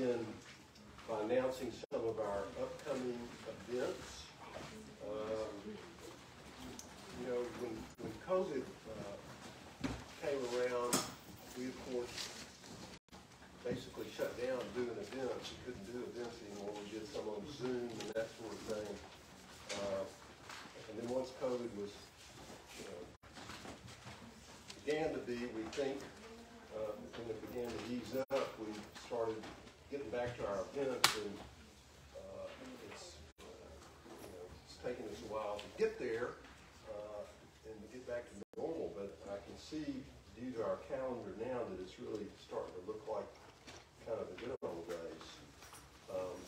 begin by announcing some of our upcoming events. Uh, you know, when, when COVID uh, came around, we of course basically shut down doing events. We couldn't do events anymore. We did some on Zoom and that sort of thing. Uh, and then once COVID was uh, began to be, we think, uh, when it began to ease up, we started getting back to our events, and uh, it's uh, you know it's taken us a while to get there uh, and to get back to normal. But I can see due to our calendar now that it's really starting to look like kind of the good old days. Um,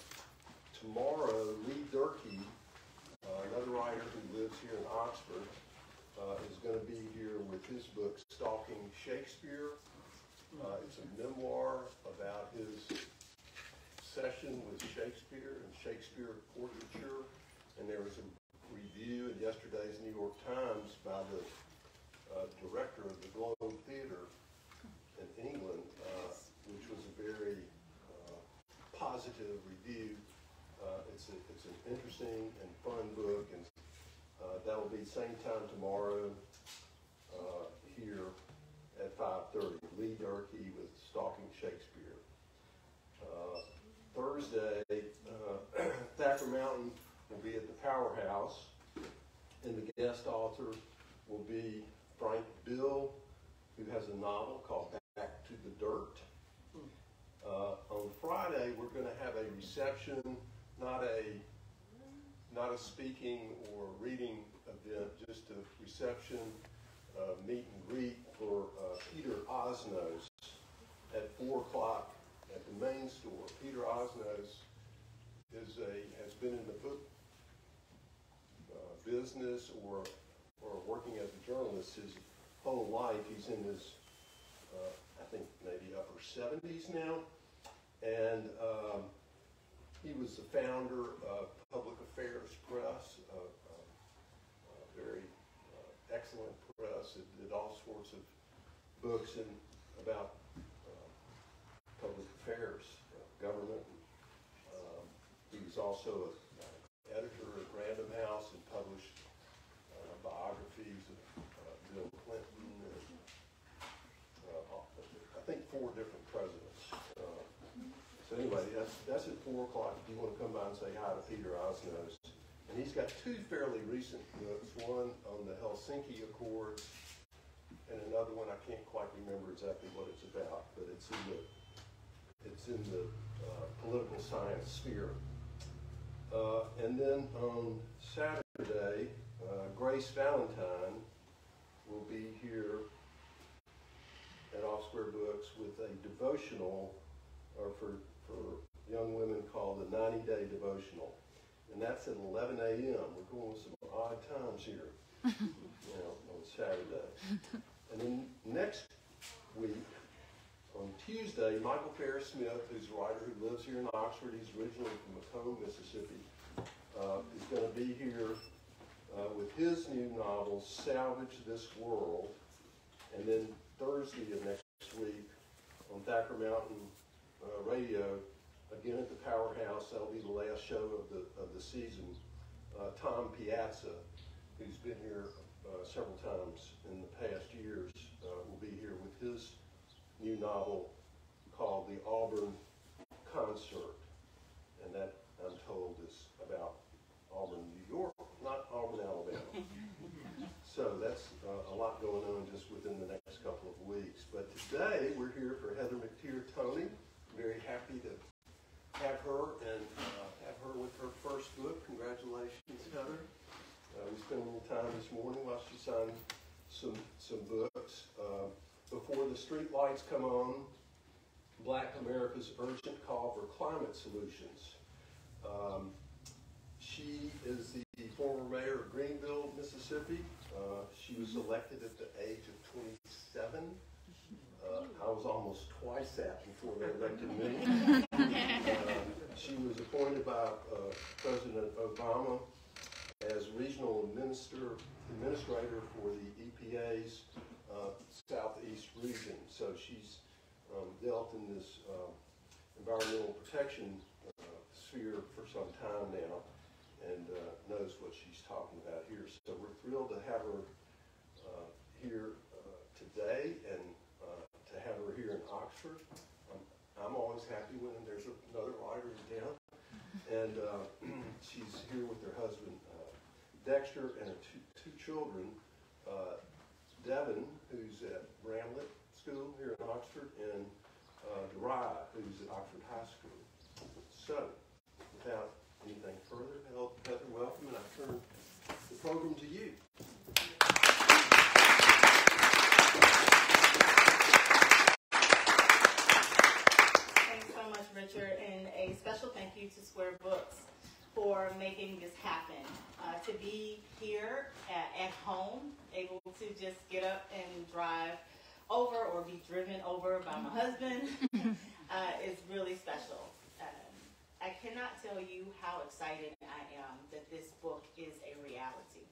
tomorrow, Lee Durkee, uh, another writer who lives here in Oxford, uh, is going to be here with his book, Stalking Shakespeare. Uh, it's a memoir about his session with Shakespeare and Shakespeare portraiture. And there was a review in yesterday's New York Times by the uh, director of the Globe Theater in England, uh, which was a very uh, positive review. Uh, it's, a, it's an interesting and fun book, and uh, that'll be same time tomorrow uh, here at 5.30. Lee Durkee with Stalking Shakespeare. Uh, Thursday, uh, Thacker Mountain will be at the Powerhouse, and the guest author will be Frank Bill, who has a novel called Back to the Dirt. Uh, on Friday, we're going to have a reception, not a not a speaking or reading event, just a reception, uh, meet and greet for uh, Peter Osnos at four o'clock at the main store. Peter Osnos is a has been in the book uh, business or or working as a journalist his whole life. He's in his uh, I think maybe upper 70s now, and um, he was the founder of Public Affairs Press, a, a, a very uh, excellent press. It did all sorts of books and about uh, public affairs, uh, government. Um, he was also an editor at Random House and published uh, biographies of uh, Bill Clinton and uh, I think four different presidents. Uh, so anyway, that's at four o'clock. If you want to come by and say hi to Peter Osnos, and he's got two fairly recent books. One on the Helsinki Accords, and another one I can't quite remember exactly what it's about, but it's in the it's in the uh, political science sphere. Uh, and then on Saturday, uh, Grace Valentine will be here at Off Square Books with a devotional, or for, for young women called the 90 Day Devotional. And that's at 11 a.m. We're going with some odd times here, you know, on Saturday. And then next week, on Tuesday, Michael Farris Smith, who's a writer who lives here in Oxford, he's originally from McComb, Mississippi, uh, is going to be here uh, with his new novel, Salvage This World. And then Thursday of next week on Thacker Mountain uh, Radio, again at the Powerhouse. That'll be the last show of the of the season. Uh, Tom Piazza, who's been here uh, several times in the past years, uh, will be here with his new novel called The Auburn Concert, and that I'm told is about Auburn, New York, not Auburn, Alabama. So that's uh, a lot going on just within the next couple of weeks. But today we're here for Heather McTeer Toney. Very happy have her and uh, have her with her first book. Congratulations, Heather. Uh, we spent a little time this morning while she signed some some books. Uh, before the street lights come on, Black America's urgent call for climate solutions. Um, she is the former mayor of Greenville, Mississippi. Uh, she was elected at the age of 27. Uh, I was almost twice that before they elected me. uh, she was appointed by uh, President Obama as regional minister, administrator for the EPA's uh, southeast region. So she's um, dealt in this um, environmental protection uh, sphere for some time now and uh, knows what she's talking about here. So we're thrilled to have her uh, here uh, today and uh, to have her here in Oxford. I'm, I'm always happy when there's another writer in town. And uh, she's here with her husband, uh, Dexter, and her two, two children, uh, Devin, who's at Bramlett School here in Oxford, and uh, Dariah, who's at Oxford High School. So, without anything further, Heather, welcome, and I turn the program to you. Thanks so much, Richard, thank you to Square Books for making this happen. Uh, to be here at, at, home, able to just get up and drive over or be driven over by my husband uh, is really special. Um, I cannot tell you how excited I am that this book is a reality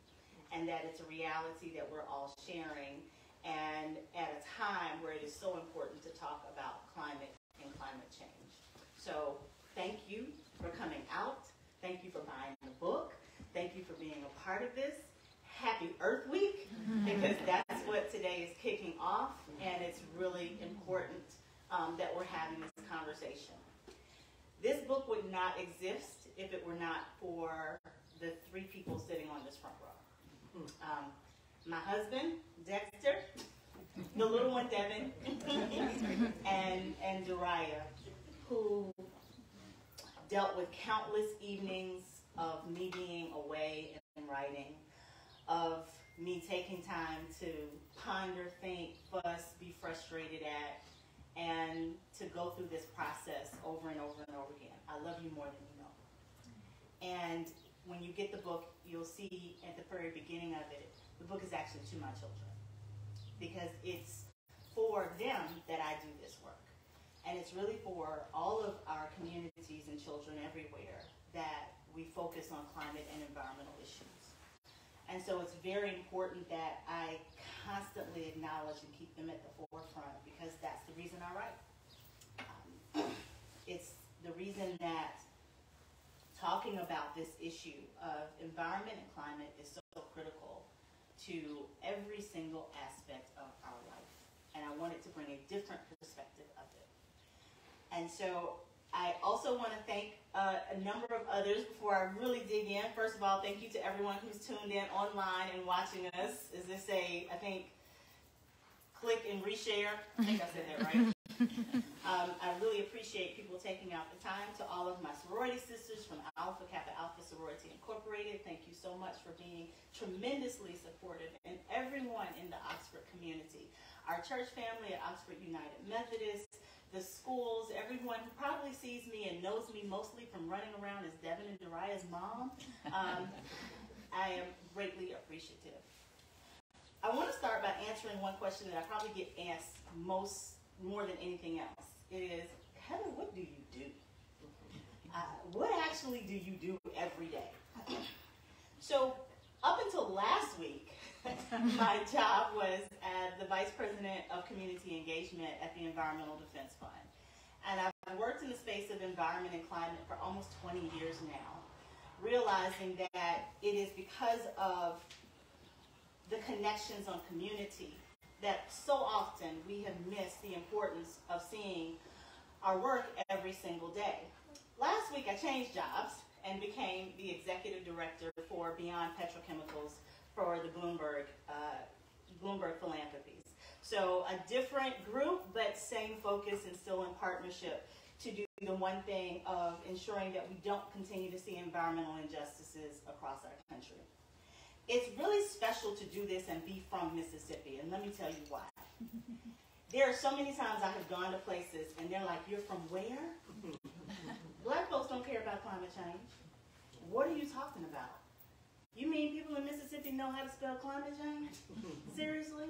and that it's a reality that we're all sharing and at a time where it is so important to talk about climate and climate change. So thank you for coming out. Thank you for buying the book. Thank you for being a part of this. Happy Earth Week, because that's what today is kicking off, and it's really important um, that we're having this conversation. This book would not exist if it were not for the three people sitting on this front row. Um, my husband, Dexter, the little one, Devin, and, and Dariah, who dealt with countless evenings of me being away and writing, of me taking time to ponder, think, fuss, be frustrated at, and to go through this process over and over and over again. I love you more than you know. And when you get the book, you'll see at the very beginning of it, the book is actually to my children because it's for them that I do this work. And it's really for all of our communities and children everywhere that we focus on climate and environmental issues. And so it's very important that I constantly acknowledge and keep them at the forefront because that's the reason I write. Um, it's the reason that talking about this issue of environment and climate is so critical to every single aspect of our life. And I wanted to bring a different. And so I also want to thank uh, a number of others before I really dig in. First of all, thank you to everyone who's tuned in online and watching us. As they say, I think click and reshare. I think I said that right. um, I really appreciate people taking out the time. To all of my sorority sisters from Alpha Kappa Alpha Sorority Incorporated, thank you so much for being tremendously supportive, and everyone in the Oxford community. Our church family at Oxford United Methodist, the schools, everyone who probably sees me and knows me mostly from running around as Devin and Dariah's mom. Um, I am greatly appreciative. I want to start by answering one question that I probably get asked most, more than anything else. It is, Heather, what do you do? Uh, what actually do you do every day? So, up until last week, my job was as the Vice President of Community Engagement at the Environmental Defense Fund. And I've worked in the space of environment and climate for almost 20 years now, realizing that it is because of the connections on community that so often we have missed the importance of seeing our work every single day. Last week I changed jobs and became the executive director for Beyond Petrochemicals for the Bloomberg, uh, Bloomberg Philanthropies. So a different group, but same focus and still in partnership to do the one thing of ensuring that we don't continue to see environmental injustices across our country. It's really special to do this and be from Mississippi, and let me tell you why. There are so many times I have gone to places and they're like, You're from where? Black folks don't care about climate change. What are you talking about? You mean people in Mississippi know how to spell climate change? Seriously?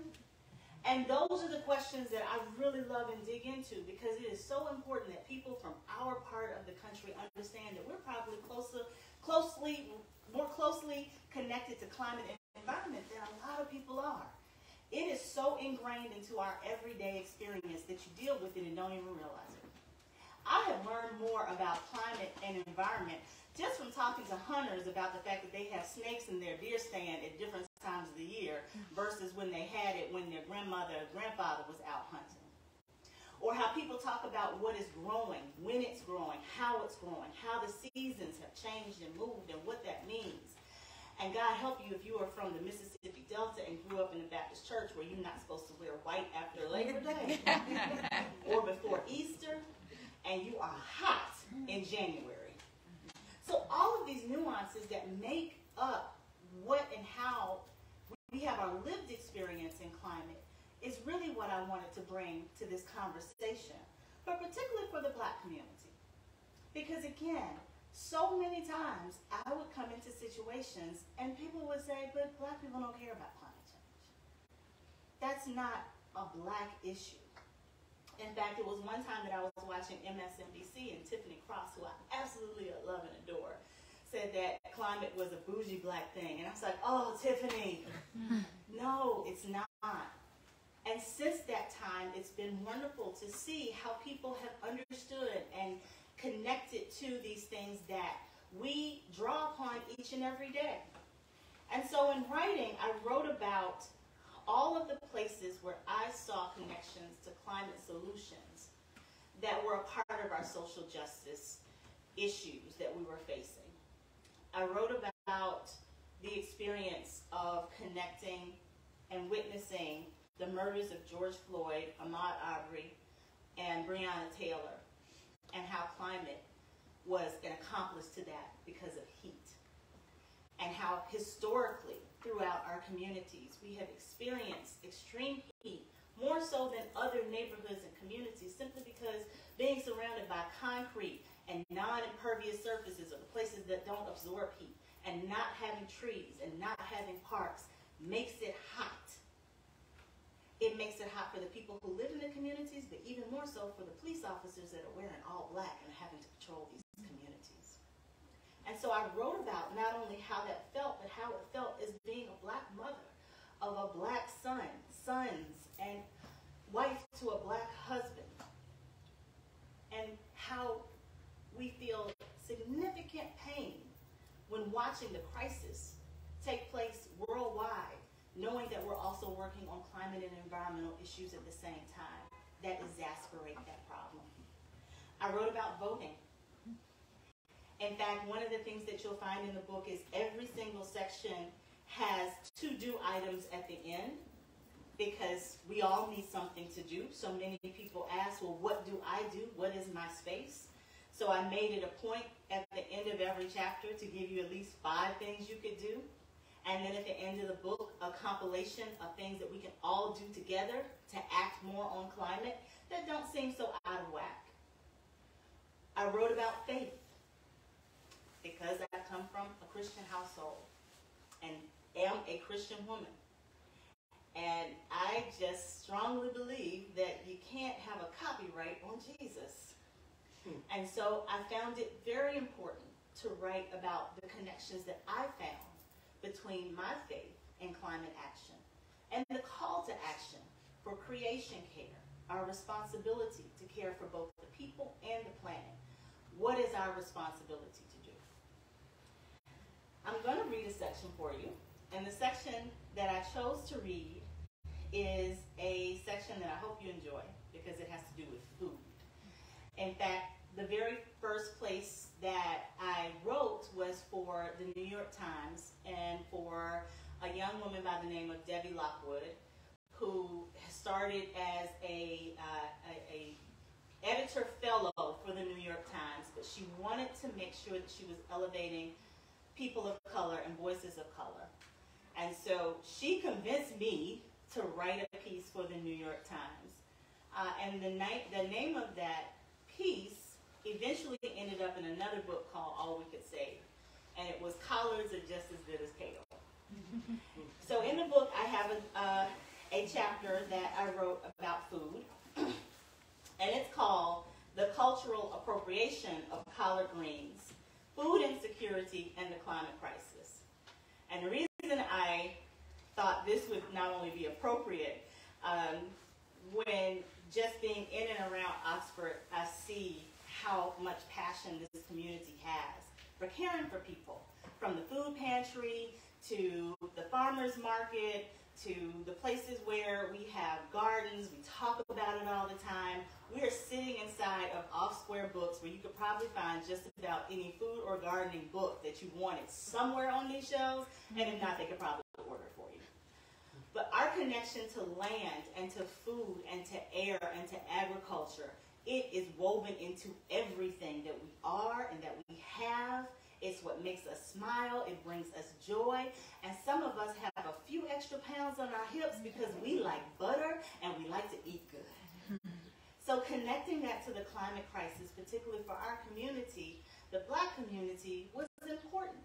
And those are the questions that I really love and dig into because it is so important that people from our part of the country understand that we're probably closer, closely, more closely connected to climate and environment than a lot of people are. It is so ingrained into our everyday experience that you deal with it and don't even realize it. I have learned more about climate and environment just from talking to hunters about the fact that they have snakes in their deer stand at different times of the year versus when they had it when their grandmother or grandfather was out hunting. Or how people talk about what is growing, when it's growing, how it's growing, how the seasons have changed and moved, and what that means. And God help you if you are from the Mississippi Delta and grew up in a Baptist church where you're not supposed to wear white after Labor Day or before Easter, and you are hot in January. So all of these nuances that make up what and how we have our lived experience in climate is really what I wanted to bring to this conversation, but particularly for the black community. Because again, so many times I would come into situations and people would say, but black people don't care about climate change. That's not a black issue. In fact, it was one time that I was watching MSNBC and Tiffany Cross, who I absolutely love and adore, said that climate was a bougie black thing. And I was like, oh, Tiffany, no, it's not. And since that time, it's been wonderful to see how people have understood and connected to these things that we draw upon each and every day. And so in writing, I wrote about all of the places where I saw connections to climate solutions that were a part of our social justice issues that we were facing. I wrote about the experience of connecting and witnessing the murders of George Floyd, Ahmaud Arbery, and Breonna Taylor, and how climate was an accomplice to that because of heat. And how historically, throughout our communities, we have experienced extreme heat, more so than other neighborhoods and communities, simply because being surrounded by concrete and non-impervious surfaces the places that don't absorb heat, and not having trees and not having parks makes it hot. It makes it hot for the people who live in the communities, but even more so for the police officers that are wearing all black and having to patrol these communities. And so I wrote about not only how that felt, but how it felt as being a black mother of a black son, sons, and wife to a black husband. And how we feel significant pain when watching the crisis take place worldwide knowing that we're also working on climate and environmental issues at the same time that exasperate that problem. I wrote about voting. In fact, one of the things that you'll find in the book is every single section has to-do items at the end because we all need something to do. So many people ask, well, what do I do? What is my space? So I made it a point at the end of every chapter to give you at least five things you could do and then at the end of the book, a compilation of things that we can all do together to act more on climate that don't seem so out of whack. I wrote about faith because I come from a Christian household and am a Christian woman. And I just strongly believe that you can't have a copyright on Jesus. Hmm. And so I found it very important to write about the connections that I found between my faith and climate action and the call to action for creation care, our responsibility to care for both the people and the planet. What is our responsibility to do? I'm going to read a section for you, and the section that I chose to read is a section that I hope you enjoy because it has to do with food. In fact, the very first place that I wrote was for the New York Times and for a young woman by the name of Debbie Lockwood, who started as a, uh, a, a editor fellow for the New York Times, but she wanted to make sure that she was elevating people of color and voices of color. And so she convinced me to write a piece for the New York Times. Uh, and the, ni- the name of that piece eventually ended up in another book called All We Can Save. And it was Collards Are Just as Good as Kale. so in the book, I have a, uh, a chapter that I wrote about food. and it's called The Cultural Appropriation of Collard Greens, Food Insecurity and the Climate Crisis. And the reason I thought this would not only be appropriate, um, when just being in and around Oxford, I see how much passion this community has for caring for people, from the food pantry to the farmer's market to the places where we have gardens, we talk about it all the time. We are sitting inside of Off Square Books where you could probably find just about any food or gardening book that you wanted somewhere on these shelves, and if not, they could probably order for you. But our connection to land and to food and to air and to agriculture, it is woven into everything that we are and that we have it's what makes us smile. It brings us joy. And some of us have a few extra pounds on our hips because we like butter and we like to eat good. So connecting that to the climate crisis, particularly for our community, the black community, was important.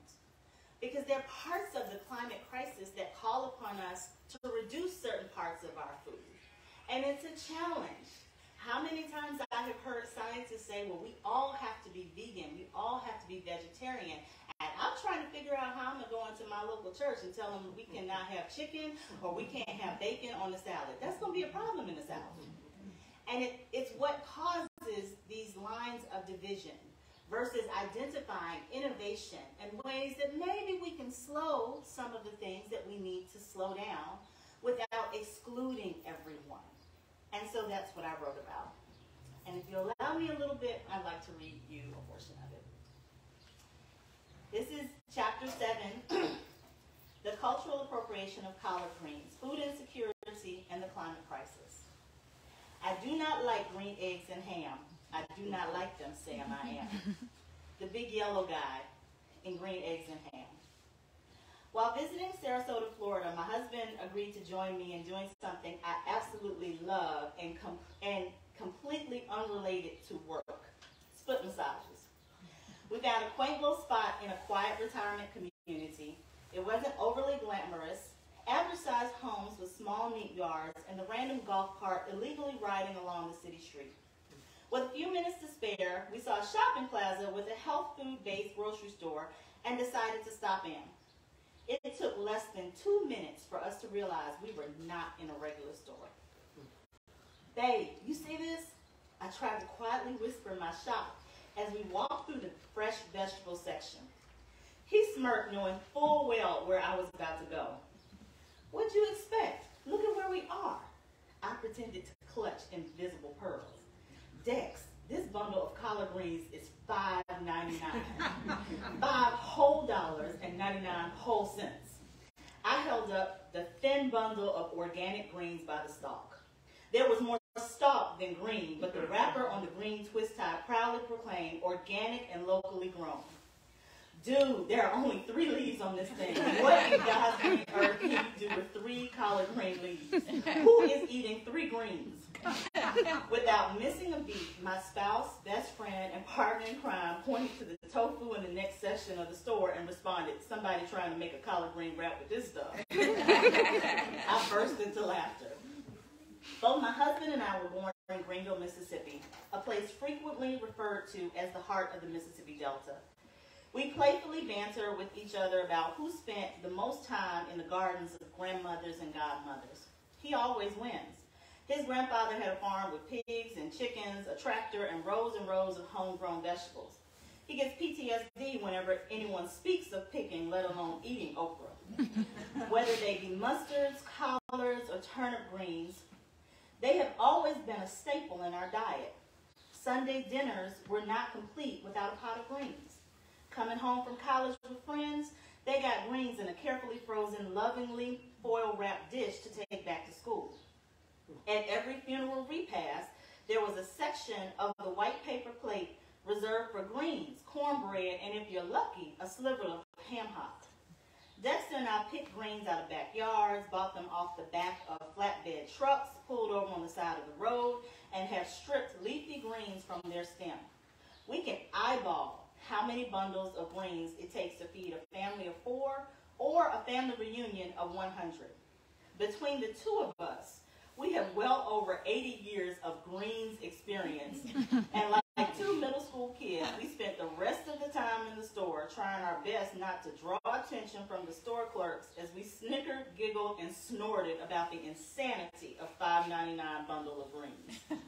Because there are parts of the climate crisis that call upon us to reduce certain parts of our food. And it's a challenge. How many times I have heard scientists say, well, we all have to be vegan, we all have to be vegetarian. And I'm trying to figure out how I'm going to go into my local church and tell them we cannot have chicken or we can't have bacon on the salad. That's going to be a problem in the South. And it, it's what causes these lines of division versus identifying innovation and ways that maybe we can slow some of the things that we need to slow down without excluding everyone. And so that's what I wrote about. And if you allow me a little bit, I'd like to read you a portion of it. This is chapter 7 The Cultural Appropriation of Collard Greens, Food Insecurity, and the Climate Crisis. I do not like green eggs and ham. I do not like them, Sam I am. The big yellow guy in green eggs and ham. While visiting Sarasota, Florida, my husband agreed to join me in doing something love and, com- and completely unrelated to work, split massages. We found a quaint little spot in a quiet retirement community. It wasn't overly glamorous, average-sized homes with small neat yards and the random golf cart illegally riding along the city street. With a few minutes to spare, we saw a shopping plaza with a health food-based grocery store and decided to stop in. It took less than two minutes for us to realize we were not in a regular store. Babe, you see this? I tried to quietly whisper in my shop as we walked through the fresh vegetable section. He smirked, knowing full well where I was about to go. What'd you expect? Look at where we are. I pretended to clutch invisible pearls. Dex, this bundle of collard greens is $5.99. Five whole dollars and 99 whole cents. I held up the thin bundle of organic greens by the stalk. There was more stalk than green, but the mm-hmm. wrapper on the green twist tie proudly proclaimed organic and locally grown. Dude, there are only three leaves on this thing. What in God's green earth can you do with three collard green leaves? Who is eating three greens? Without missing a beat, my spouse, best friend, and partner in crime pointed to the tofu in the next section of the store and responded, somebody trying to make a collard green wrap with this stuff. I burst into laughter. Both my husband and I were born in Greenville, Mississippi, a place frequently referred to as the heart of the Mississippi Delta. We playfully banter with each other about who spent the most time in the gardens of grandmothers and godmothers. He always wins. His grandfather had a farm with pigs and chickens, a tractor, and rows and rows of homegrown vegetables. He gets PTSD whenever anyone speaks of picking, let alone eating okra. Whether they be mustards, collards, or turnip greens, they have always been a staple in our diet. Sunday dinners were not complete without a pot of greens. Coming home from college with friends, they got greens in a carefully frozen, lovingly foil wrapped dish to take back to school. At every funeral repast, there was a section of the white paper plate reserved for greens, cornbread, and if you're lucky, a sliver of ham hock. Dexter and I picked greens out of backyards, bought them off the back of flatbed trucks, pulled over on the side of the road, and have stripped leafy greens from their stem. We can eyeball how many bundles of greens it takes to feed a family of four or a family reunion of 100. Between the two of us, we have well over 80 years of greens experience. and like, like two middle school kids, we spent the rest of the time in the store trying our best not to draw attention from the store clerks as we snickered, giggled, and snorted about the insanity of $5.99 bundle of greens.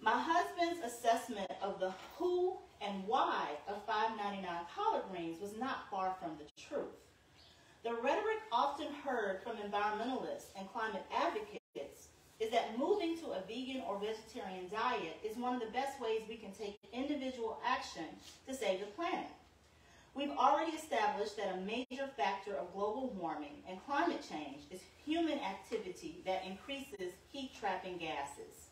My husband's assessment of the who and why of 5.99 collard greens was not far from the truth. The rhetoric often heard from environmentalists and climate advocates is that moving to a vegan or vegetarian diet is one of the best ways we can take individual action to save the planet. We've already established that a major factor of global warming and climate change is human activity that increases heat trapping gases.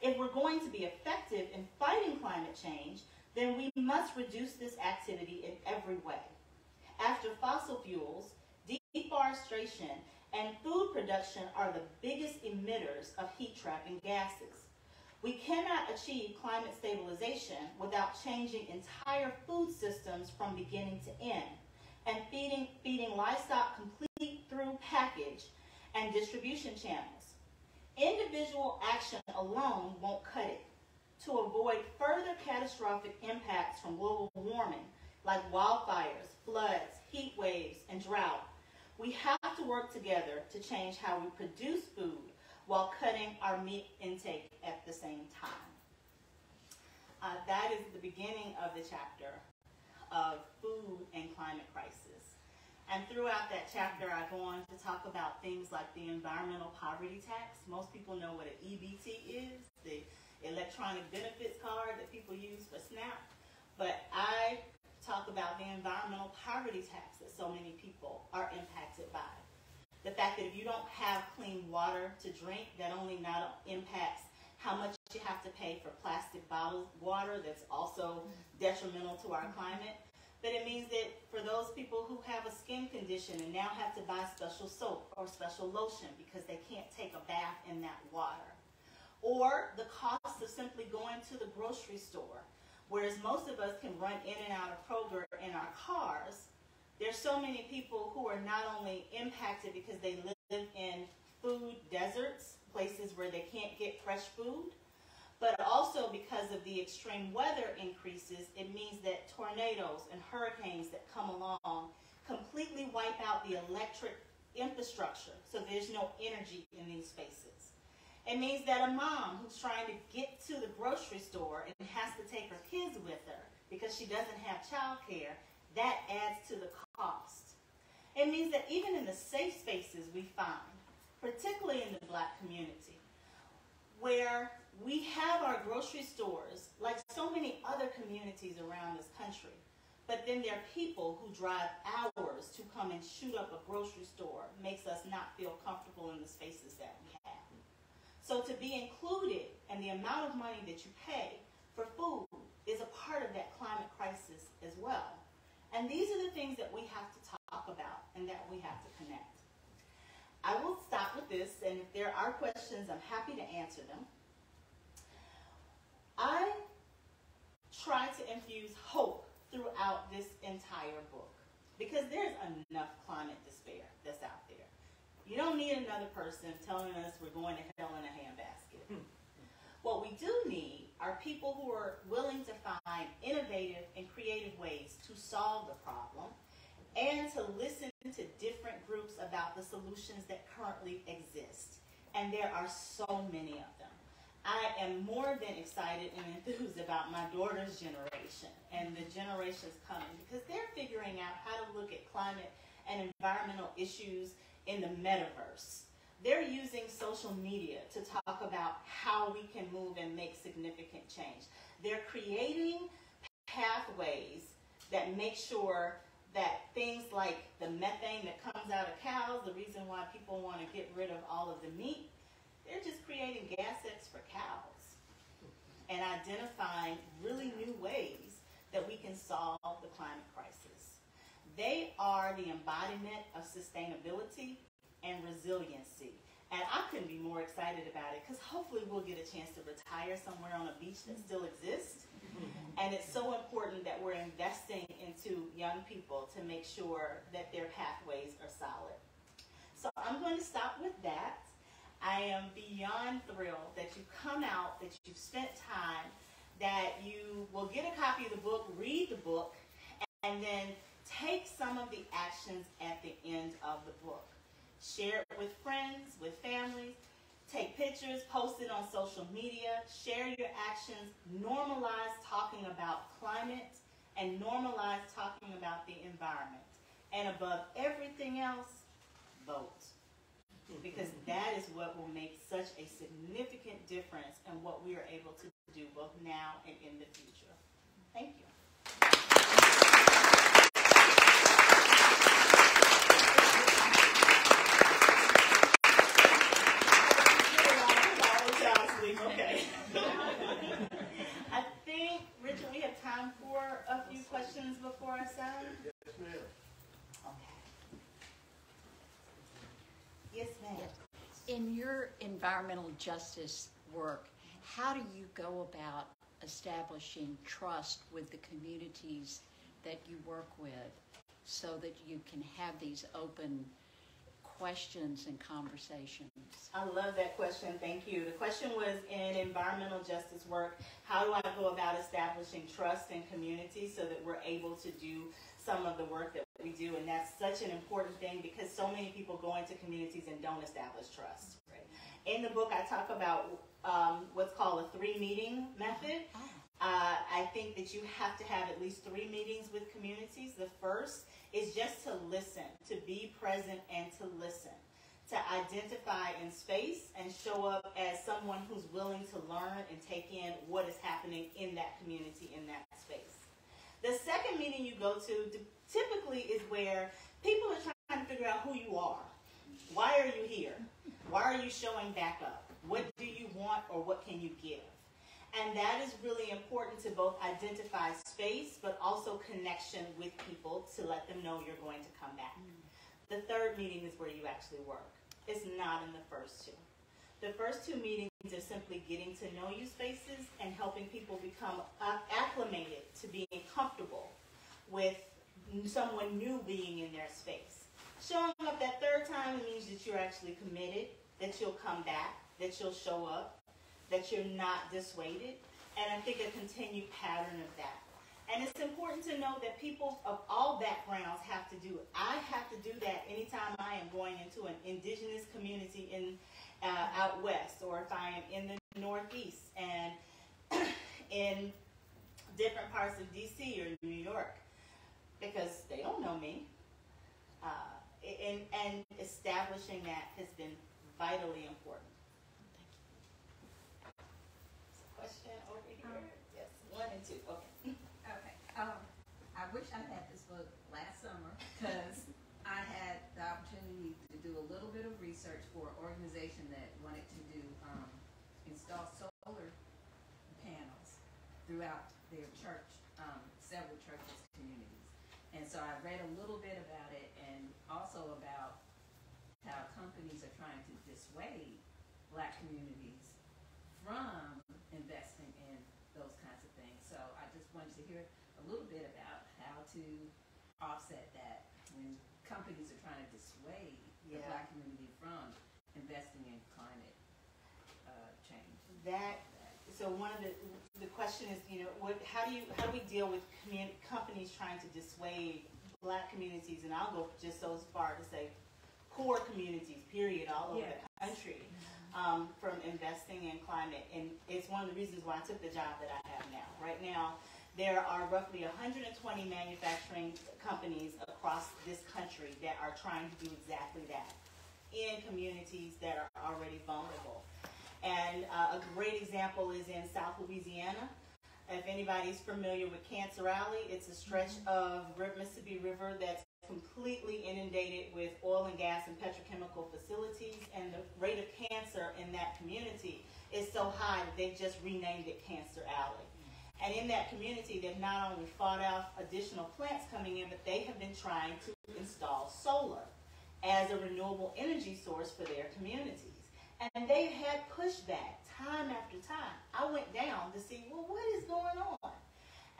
If we're going to be effective in fighting climate change, then we must reduce this activity in every way. After fossil fuels, deforestation, and food production are the biggest emitters of heat trapping gases. We cannot achieve climate stabilization without changing entire food systems from beginning to end and feeding, feeding livestock complete through package and distribution channels. Individual action alone won't cut it. To avoid further catastrophic impacts from global warming, like wildfires, floods, heat waves, and drought, we have to work together to change how we produce food while cutting our meat intake at the same time. Uh, that is the beginning of the chapter of food and climate crisis. And throughout that chapter, I go on to talk about things like the environmental poverty tax. Most people know what an EBT is, the electronic benefits card that people use for SNAP. But I talk about the environmental poverty tax that so many people are impacted by. The fact that if you don't have clean water to drink, that only not impacts how much you have to pay for plastic bottled water that's also detrimental to our climate. But it means that for those people who have a skin condition and now have to buy special soap or special lotion because they can't take a bath in that water. Or the cost of simply going to the grocery store Whereas most of us can run in and out of Kroger in our cars, there's so many people who are not only impacted because they live in food deserts, places where they can't get fresh food, but also because of the extreme weather increases, it means that tornadoes and hurricanes that come along completely wipe out the electric infrastructure, so there's no energy in these spaces. It means that a mom who's trying to get to the grocery store and has to take her kids with her because she doesn't have child care, that adds to the cost. It means that even in the safe spaces we find, particularly in the black community, where we have our grocery stores like so many other communities around this country, but then there are people who drive hours to come and shoot up a grocery store makes us not feel comfortable in the spaces that we. So to be included and the amount of money that you pay for food is a part of that climate crisis as well. And these are the things that we have to talk about and that we have to connect. I will stop with this, and if there are questions, I'm happy to answer them. I try to infuse hope throughout this entire book because there's enough climate despair that's out there. You don't need another person telling us we're going to hell in a handbasket. Hmm. What we do need are people who are willing to find innovative and creative ways to solve the problem and to listen to different groups about the solutions that currently exist. And there are so many of them. I am more than excited and enthused about my daughter's generation and the generations coming because they're figuring out how to look at climate and environmental issues in the metaverse. They're using social media to talk about how we can move and make significant change. They're creating pathways that make sure that things like the methane that comes out of cows, the reason why people want to get rid of all of the meat, they're just creating gas X for cows and identifying really new ways that we can solve the climate crisis. They are the embodiment of sustainability and resiliency. And I couldn't be more excited about it because hopefully we'll get a chance to retire somewhere on a beach that still exists. And it's so important that we're investing into young people to make sure that their pathways are solid. So I'm going to stop with that. I am beyond thrilled that you come out, that you've spent time, that you will get a copy of the book, read the book, and then take some of the actions at the end of the book. Share it with friends, with families. Take pictures, post it on social media, share your actions, normalize talking about climate, and normalize talking about the environment. And above everything else, vote. Because that is what will make such a significant difference in what we are able to do both now and in the future. Thank you. Okay. I think, Richard, we have time for a few questions sign. Yes, ma'am. Okay. Yes, ma'am. In your environmental justice work, how do you go about establishing trust with the communities that you work with so that you can have these open questions and conversations? I love that question. Thank you. The question was in environmental justice work, how do I go about establishing trust in communities so that we're able to do some of the work that we do? And that's such an important thing because so many people go into communities and don't establish trust. Right? In the book, I talk about um, what's called a three meeting method. Uh, I think that you have to have at least three meetings with communities. The first is just to listen, to be present and to listen, to identify in space and show up as someone who's willing to learn and take in what is happening in that community, in that space. The second meeting you go to typically is where people are trying to figure out who you are. Why are you here? Why are you showing back up? What do you want or what can you give? And that is really important to both identify space but also connection with people to let them know you're going to come back. The third meeting is where you actually work. It's not in the first two. The first two meetings are simply getting to know you spaces and helping people become acclimated to being comfortable with someone new being in their space. Showing up that third time means that you're actually committed, that you'll come back, that you'll show up, that you're not dissuaded. And I think a continued pattern of that. And it's important to know that people of all backgrounds have to do it. I have to do that anytime I am going into an indigenous community in uh, out west, or if I am in the Northeast and in different parts of DC or New York, because they don't know me. Uh, and, and establishing that has been vitally important. Question over here. Um, yes, one Okay. Okay, um, I wish I had this book last summer, cause I had the opportunity to do a little bit of research for an organization that wanted to do, um, install solar panels throughout their church, um, several churches, communities. And so I read a little bit about it and also about how companies are trying to dissuade black communities from investing in those kinds of things. So I just wanted to hear a little bit about how to offset that when companies are trying to dissuade the black community from investing in climate uh, change. That so one of the the question is, you know, what how do you how do we deal with companies trying to dissuade black communities and I'll go just so far to say poor communities, period, all over Yes. the country. Um, from investing in climate, and it's one of the reasons why I took the job that I have now. Right now, there are roughly 120 manufacturing companies across this country that are trying to do exactly that in communities that are already vulnerable. And uh, a great example is in South Louisiana. If anybody's familiar with Cancer Alley, it's a stretch of Mississippi River that's completely inundated with oil and gas and petrochemical facilities, and the rate of cancer in that community is so high that they've just renamed it Cancer Alley. And in that community, they've not only fought off additional plants coming in, but they have been trying to install solar as a renewable energy source for their communities. And they've had pushback time after time. I went down to see, well, what is going on?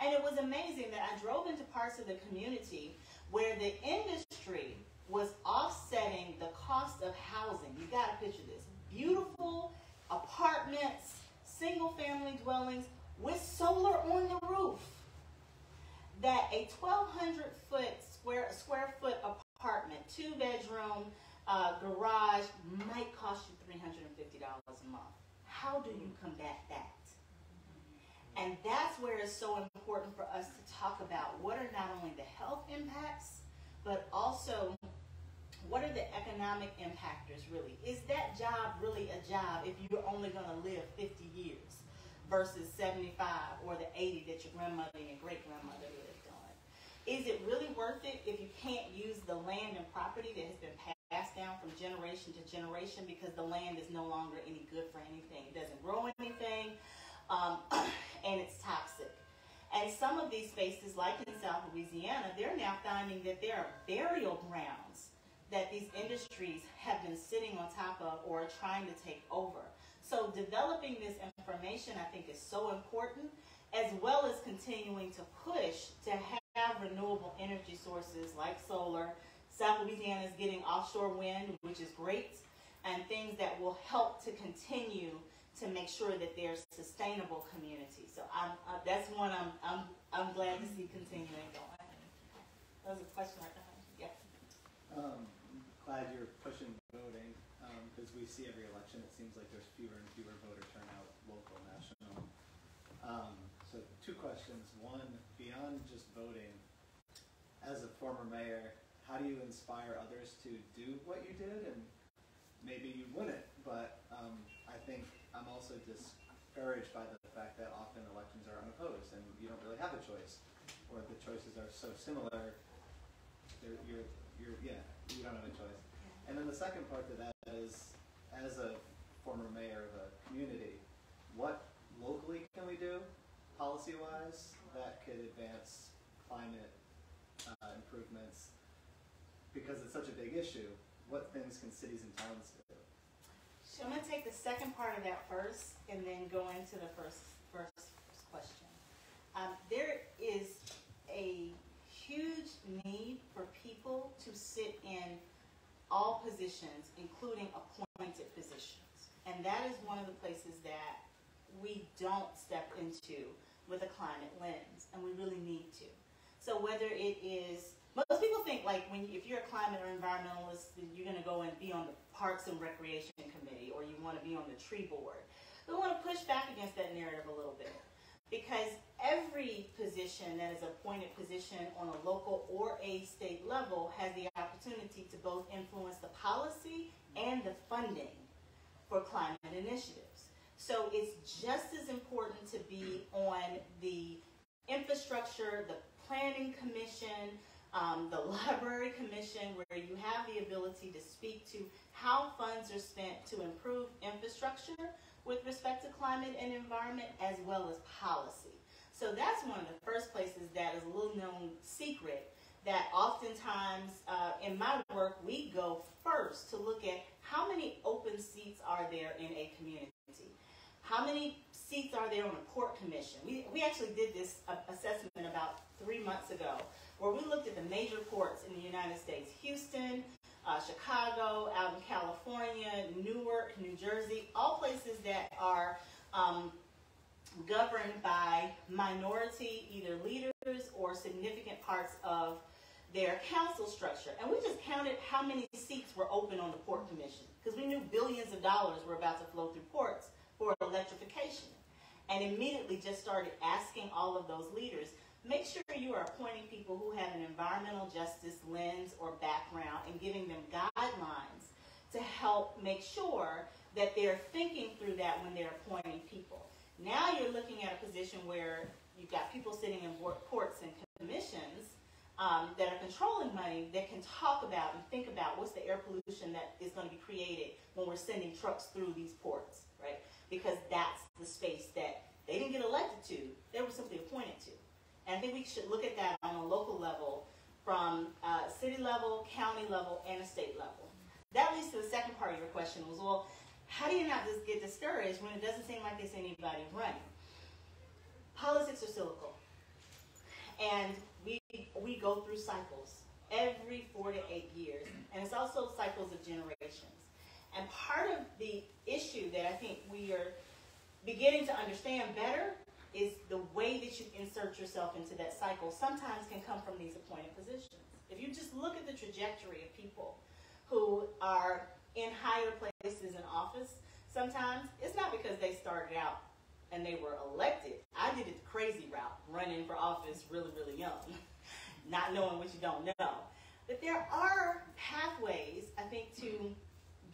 And it was amazing that I drove into parts of the community where the industry was offsetting the cost of housing. You got to picture this. Beautiful apartments, single family dwellings with solar on the roof. That a 1,200 foot square, square foot apartment, two bedroom, uh, garage might cost you $350 a month. how do you combat that? And that's where it's so important for us to talk about what are not only the health impacts, but also what are the economic impactors really? Is that job really a job if you're only going to live 50 years versus 75 or the 80 that your grandmother and your great grandmother lived on? Is it really worth it if you can't use the land and property that has been passed down from generation to generation because the land is no longer any good for anything? It doesn't grow anything um, and it's toxic. And some of these spaces, like in South Louisiana, they're now finding that there are burial grounds that these industries have been sitting on top of or trying to take over. So developing this I think, is so important, as well as continuing to push to have renewable energy sources like solar. South Louisiana is getting offshore wind, which is great, and things that will help to continue to make sure that there's sustainable communities. So I'm, uh, that's one I'm, I'm, I'm glad to see continuing going. That was a question right behind you. Yeah. Um, glad you're pushing voting because um, we see every election it seems like there's fewer and fewer voter turnout. Um, so two questions. One, beyond just voting, as a former mayor, how do you inspire others to do what you did? And maybe you wouldn't, but um, I think I'm also discouraged by the fact that often elections are unopposed and you don't really have a choice, or the choices are so similar. You're, you're, yeah, you don't have a choice. And then the second part to that is, as a former mayor of a community, what locally can we do, policy-wise, that could advance climate uh, improvements? Because it's such a big issue, what things can cities and towns do? So I'm going to take the second part of that first and then go into the first, first question. Um, there is a huge need for people to sit in all positions, including appointed positions. And that is one of the places that we don't step into with a climate lens, and we really need to. So whether it is most people think like when if you're a climate or environmentalist, you're going to go and be on the Parks and Recreation Committee or you want to be on the tree board. We want to push back against that narrative a little bit because every position that is appointed position on a local or a state level has the opportunity to both influence the policy and the funding for climate initiatives. So it's just as important to be on the infrastructure, the planning commission, um, the Library Commission, where you have the ability to speak to how funds are spent to improve infrastructure with respect to climate and environment, as well as policy. So that's one of the first places that is a little known secret that oftentimes uh, in my work we go first to look at how many open seats are there in a community. How many seats are there on a port commission? We, we actually did this uh, assessment about three months ago where we looked at the major ports in the United States Houston, uh, Chicago, out in California, Newark, New Jersey, all places that are um, governed by minority either leaders or significant parts of their council structure. And we just counted how many seats were open on the Port Commission because we knew billions of dollars were about to flow through ports for electrification. And immediately just started asking all of those leaders, Make sure you are appointing people who have an environmental justice lens or background and giving them guidelines to help make sure that they're thinking through that when they're appointing people. Now you're looking at a position where you've got people sitting in ports and commissions um, that are controlling money that can talk about and think about what's the air pollution that is going to be created when we're sending trucks through these ports? Because that's the space that they didn't get elected to, they were simply appointed to. And I think we should look at that on a local level from uh, city level, county level, and a state level. That leads to the second part of your question was, well, how do you not just get discouraged when it doesn't seem like there's anybody running? Politics are cyclical. And we, we go through cycles every four to eight years. And it's also cycles of generations. And part of the issue that I think we are beginning to understand better is the way that you insert yourself into that cycle sometimes can come from these appointed positions. If you just look at the trajectory of people who are in higher places in office, sometimes it's not because they started out and they were elected. I did it the crazy route, running for office really, really young, not knowing what you don't know. But there are pathways, I think, to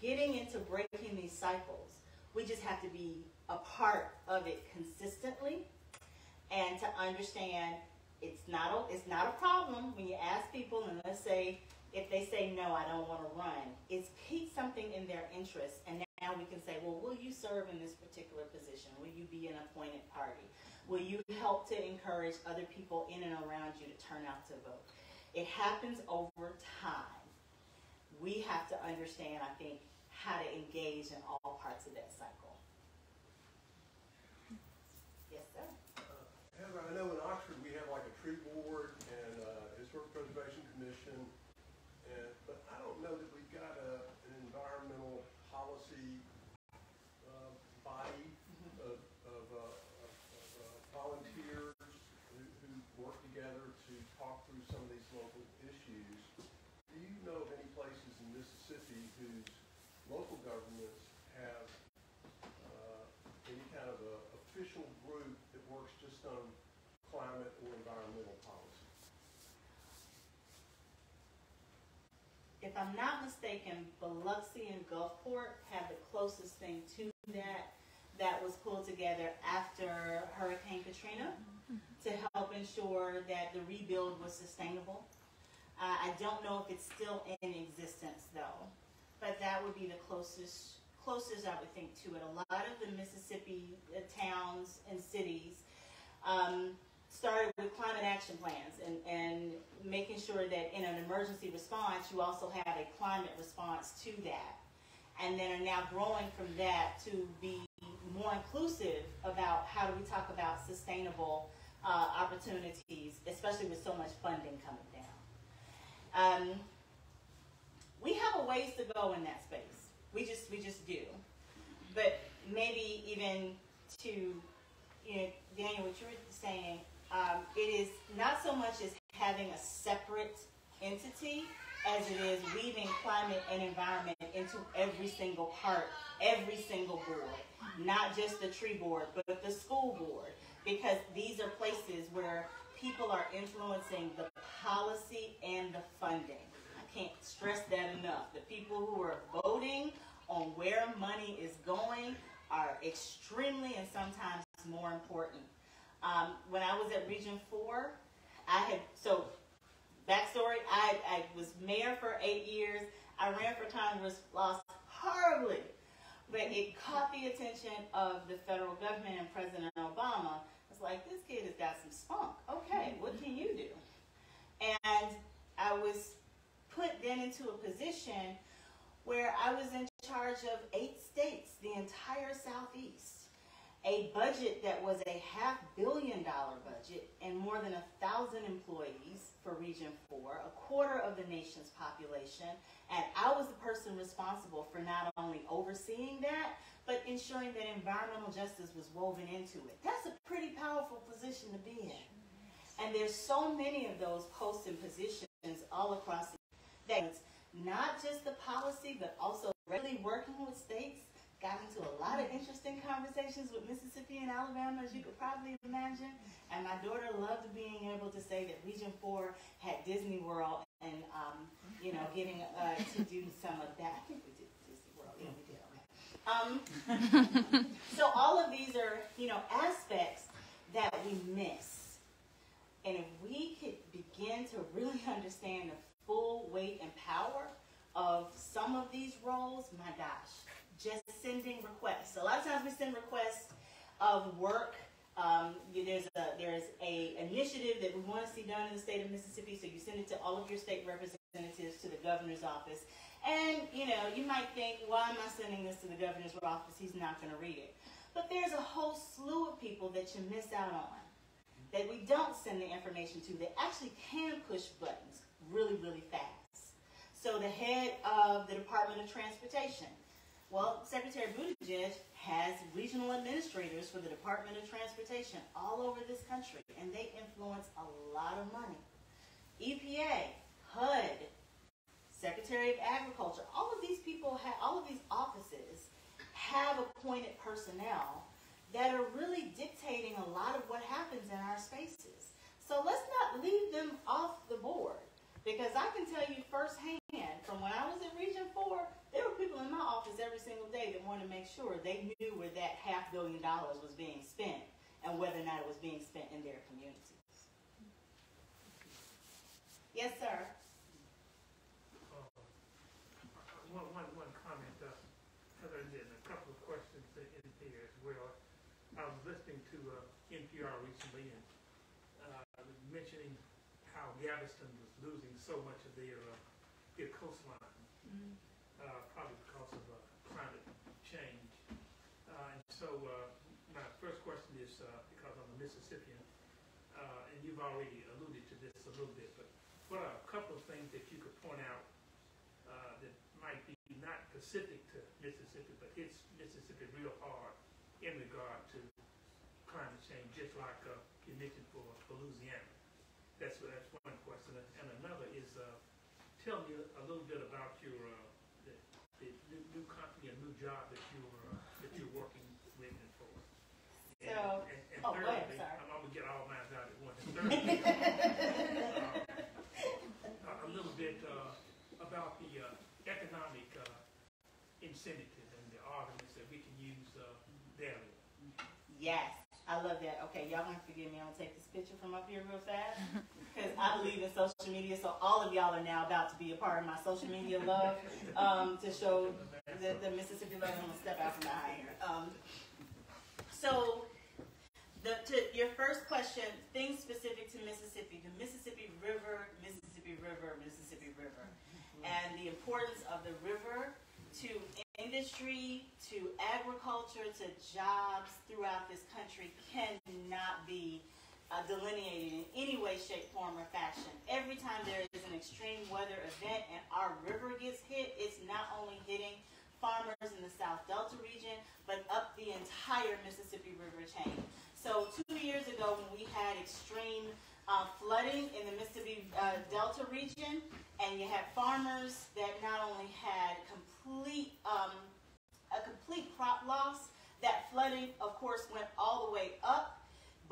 getting into breaking these cycles. We just have to be a part of it consistently and to understand it's not a, it's not a problem when you ask people and let's say if they say no i don't want to run it's piqued something in their interest and now we can say well will you serve in this particular position? Will you be an appointed party? Will you help to encourage other people in and around you to turn out to vote? It happens over time we have to understand i think how to engage in all parts of that cycle. Yes sir. Uh, Heather, I know in Oxford, we have like a tree board and uh historic preservation commission, and, but I don't know that we've got a, an environmental policy, uh, body of, of, uh, of, of uh, volunteers who, who work together to talk through some of these local issues. Do you know of any places in Mississippi whose local governments have uh, any kind of a official group that works just on climate or environmental policy. if I'm not mistaken, Biloxi and Gulfport have the closest thing to that that was pulled together after Hurricane Katrina to help ensure that the rebuild was sustainable. Uh, I don't know if it's still in existence though, but that would be the closest closest I would think to it. A lot of the Mississippi uh, towns and cities um, started with climate action plans and, and making sure that in an emergency response, you also have a climate response to that. And then are now growing from that to be more inclusive about how do we talk about sustainable uh, opportunities, especially with so much funding coming down. Um, we have a ways to go in that space. We just we just do. But maybe even to you know, Daniel, what you were saying, um, it is not so much as having a separate entity as it is weaving climate and environment into every single part, every single board, not just the tree board, but the school board, because these are places where people are influencing the policy and the funding. Can't stress that enough. The people who are voting on where money is going are extremely and sometimes more important. Um, when I was at Region 4, I had, so backstory, I, I was mayor for eight years. I ran for Congress, lost horribly, but it caught the attention of the federal government and President Obama. It's like, this kid has got some spunk. Okay, what can you do? And I was put then into a position where I was in charge of eight states, the entire Southeast a budget that was a half billion dollar budget and more than a thousand employees for Region 4, a quarter of the nation's population, and I was the person responsible for not only overseeing that, but ensuring that environmental justice was woven into it. That's a pretty powerful position to be in. And there's so many of those posts and positions all across not just the policy, but also really working with states got into a lot of interesting conversations with Mississippi and Alabama, as you could probably imagine. And my daughter loved being able to say that Region 4 had Disney World and, um, you know, getting uh, to do some of that. I think we did Disney World. Yeah, we did. Okay. Um, so all of these are, you know, aspects that we miss. And if we could begin to really understand the full weight and power of some of these roles, my gosh, just sending requests. A lot of times we send requests of work. Um, there's a there's a initiative that we want to see done in the state of Mississippi, so you send it to all of your state representatives to the governor's office. And you know, you might think, why am I sending this to the governor's office? He's not going to read it. But there's a whole slew of people that you miss out on that we don't send the information to that actually can push buttons really, really fast. So the head of the Department of Transportation well, Secretary Buttigieg has regional administrators for the Department of Transportation all over this country, and they influence a lot of money. EPA, HUD, Secretary of Agriculture, all of these people have, all of these offices have appointed personnel that are really dictating a lot of what happens in our spaces. So let's not leave them off the board. Because I can tell you firsthand, from when I was in Region 4, there were people in my office every single day that wanted to make sure they knew where that half billion dollars was being spent and whether or not it was being spent in their communities. Yes, sir. Uh, One, one, one comment, uh, Heather, and then a couple of questions in here as well. I was listening to uh, NPR recently and uh, was mentioning how Galveston was losing so much of their, uh, their coastline, uh, probably because of uh, climate change. Uh, And so uh, my first question is, uh, because I'm a Mississippian, uh, and you've already alluded to this a little bit, but what are a couple of things that you could point out uh, that might be not specific to Mississippi, but hits Mississippi real hard in regard to climate change, just like uh, you mentioned for, for Louisiana. That's what, that's one question, and another is uh, tell me a little bit about your uh, the, the new, new company, a new job that you're uh, that you're working with and for. And, So- and, and oh, go ahead, sorry. I'm gonna get all mine out at once. And thirdly, uh, a a little bit uh, about the uh, economic uh, incentives and the arguments that we can use uh, there. Yes, I love that. Okay, y'all gonna forgive me. I'm gonna take this picture from up here real fast because I believe in social media. So all of y'all are now about to be a part of my social media love um, to show the, the Mississippi love. I'm gonna step out from behind here. Um, so, the, to your first question, things specific to Mississippi, the Mississippi River, Mississippi River, Mississippi River, and the importance of the river to industry, to agriculture, to jobs throughout this country cannot be uh, delineated in any way, shape, form, or fashion. Every time there is an extreme weather event and our river gets hit, it's not only hitting farmers in the South Delta region, but up the entire Mississippi River chain. So two years ago, when we had extreme uh, flooding in the Mississippi uh, Delta region, and you had farmers that not only had complete um, a complete crop loss, that flooding, of course, went all the way up.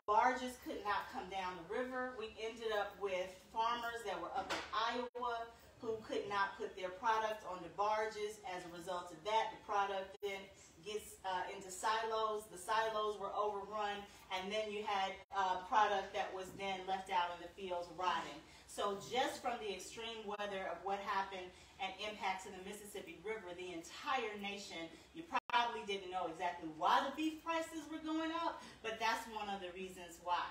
Barges could not come down the river. We ended up with farmers that were up in Iowa who could not put their product on the barges. As a result of that, the product then gets uh, into silos. The silos were overrun, and then you had uh, product that was then left out in the fields rotting. So just from the extreme weather of what happened and impacts to the Mississippi River, the entire nation, you probably didn't know exactly why the beef prices were going up, but that's one of the reasons why.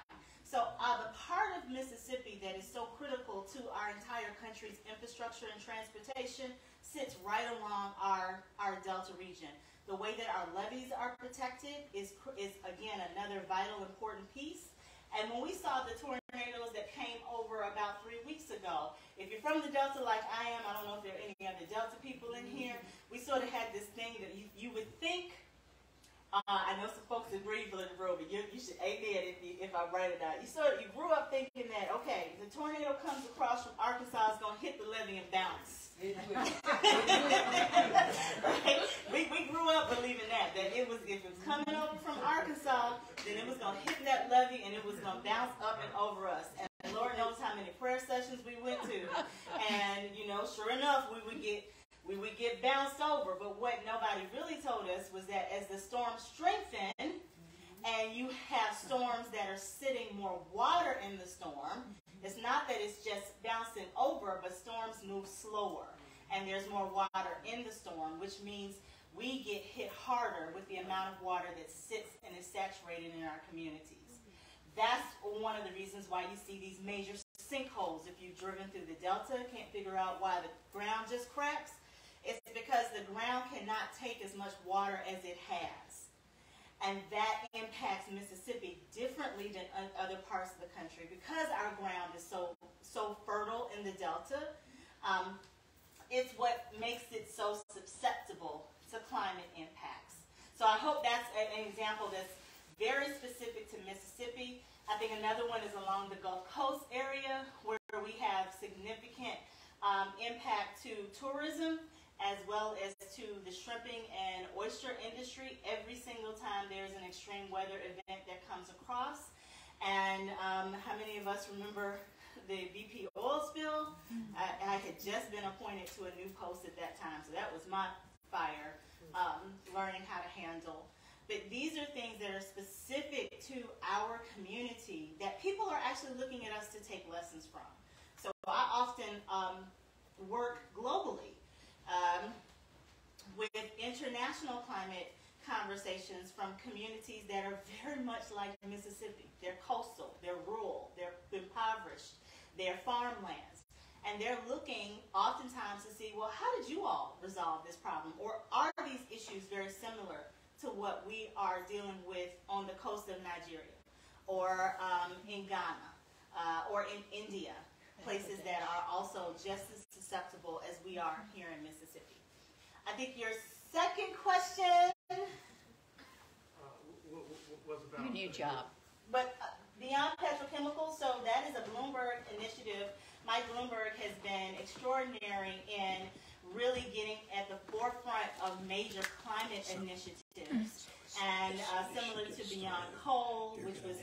So uh, the part of Mississippi that is so critical to our entire country's infrastructure and transportation sits right along our, our Delta region. The way that our levees are protected is, is again, another vital important piece. And when we saw the tornadoes that came over about three weeks ago, if you're from the Delta like I am, I don't know if there are any other Delta people in here, we sort of had this thing that you, you would think uh, I know some folks in Greenville in the room, but you, you should amen if, you, if I write it out. You sort of, you grew up thinking that okay, the tornado comes across from Arkansas, it's going to hit the levee and bounce. right? We, we grew up believing that that it was if it was coming over from Arkansas, then it was going to hit that levee and it was going to bounce up and over us. And Lord knows how many prayer sessions we went to, and you know, sure enough, we would get we would get bounced over. But what nobody really told us was that as the storm strengthened, and you have storms that are sitting more water in the storm, it's not that it's just bouncing over, but storms move slower. And there's more water in the storm, which means we get hit harder with the amount of water that sits and is saturated in our communities. That's one of the reasons why you see these major sinkholes. If you've driven through the Delta, can't figure out why the ground just cracks. It's because the ground cannot take as much water as it has. And that impacts Mississippi differently than other parts of the country because our ground is so so fertile in the Delta. Um, it's what makes it so susceptible to climate impacts. So I hope that's an example that's very specific to Mississippi. I think another one is along the Gulf Coast area where we have significant um, impact to tourism as well as to the shrimping and oyster industry every single time there's an extreme weather event that comes across. And um, how many of us remember the BP oil spill? I, I had just been appointed to a new post at that time, so that was my fire, um, learning how to handle. But these are things that are specific to our community that people are actually looking at us to take lessons from. So I often um, work globally um, with international climate conversations from communities that are very much like Mississippi. They're coastal, they're rural, they're impoverished, they're farmlands. And they're looking oftentimes to see, well, how did you all resolve this problem? Or are these issues very similar to what we are dealing with on the coast of Nigeria or um, in Ghana uh, or in India, places that are also just as susceptible as we are here in Mississippi? I think your second question Uh, was about. Your new job. But uh, beyond petrochemicals, so that is a Bloomberg initiative. Mike Bloomberg has been extraordinary in really getting at the forefront of major climate initiatives. And uh, similar to Beyond Coal, which was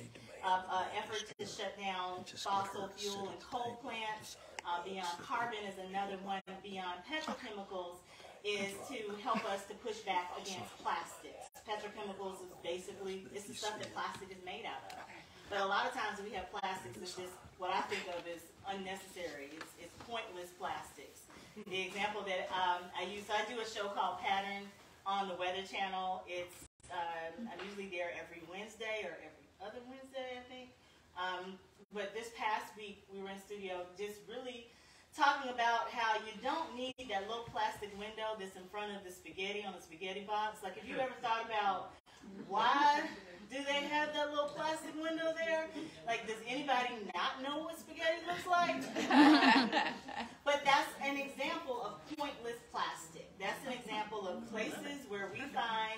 uh, effort to shut down fossil fuel and coal plants. Uh, Beyond Carbon is another one. Beyond Petrochemicals is to help us to push back against plastics. Petrochemicals is basically, it's the stuff that plastic is made out of. But a lot of times we have plastics that's just what I think of as unnecessary. It's, it's pointless plastics. The example that um, I use, so I do a show called Pattern on the Weather Channel. It's um, I'm usually there every Wednesday or every other Wednesday, I think. Um, but this past week we were in studio just really talking about how you don't need that little plastic window that's in front of the spaghetti on the spaghetti box. Like, have you ever thought about why do they have that little plastic window there? Like, does anybody not know what spaghetti looks like? but that's an example of pointless plastic. That's an example of places where we find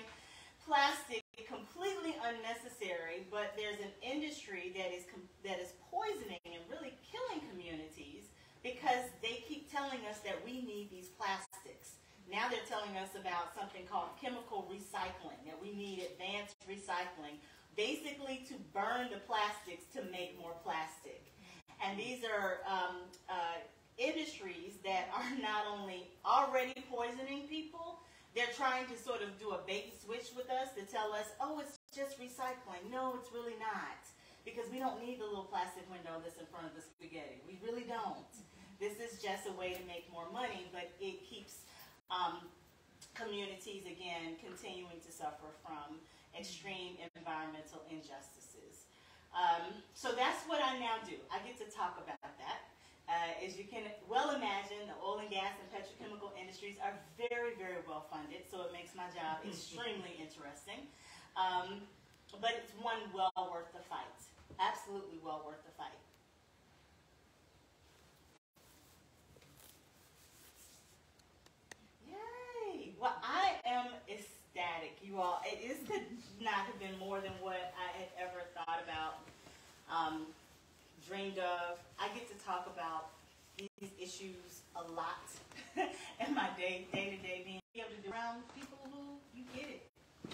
plastic completely unnecessary, but there's an industry that is that is poisoning and really killing communities because they keep telling us that we need these plastics. Now they're telling us about something called chemical recycling, that we need advanced recycling, basically to burn the plastics to make more plastic. And these are um, uh, industries that are not only already poisoning people, they're trying to sort of do a bait and switch with us to tell us, oh, it's just recycling. No, it's really not. Because we don't need the little plastic window that's in front of the spaghetti. We really don't. This is just a way to make more money, but it keeps um, communities, again, continuing to suffer from extreme environmental injustices. Um, so that's what I now do. I get to talk about that. Uh, as you can well imagine, the oil and gas and petrochemical industries are very, very well funded, so it makes my job extremely interesting. Um, but it's one well worth the fight. Absolutely well worth the fight. Yay! Well, I am ecstatic, you all. It is could not have been more than what I had ever thought about. Um, dreamed of. I get to talk about these issues a lot in my day day to day being able to be around people who you get it.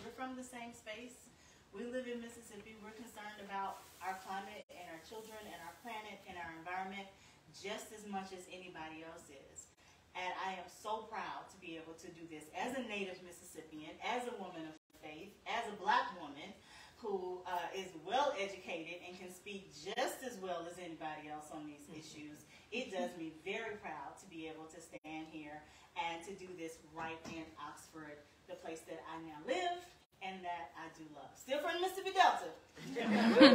We're from the same space. We live in Mississippi. We're concerned about our climate and our children and our planet and our environment just as much as anybody else is. And I am so proud to be able to do this as a native Mississippian, as a woman of faith, as a black woman who uh, is well educated and can speak just as well as anybody else on these issues. It does me very proud to be able to stand here and to do this right in Oxford, the place that I now live and that I do love. Still from Mississippi Delta.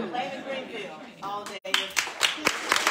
Blame Greenville all day.